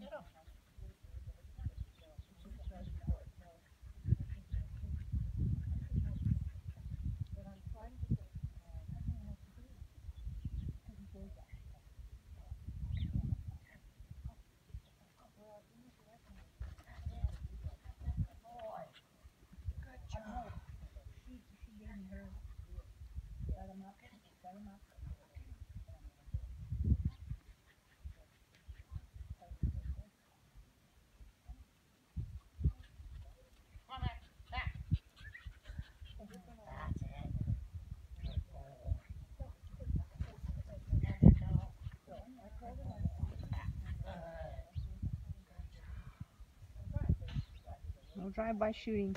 get off. Drive-by shooting.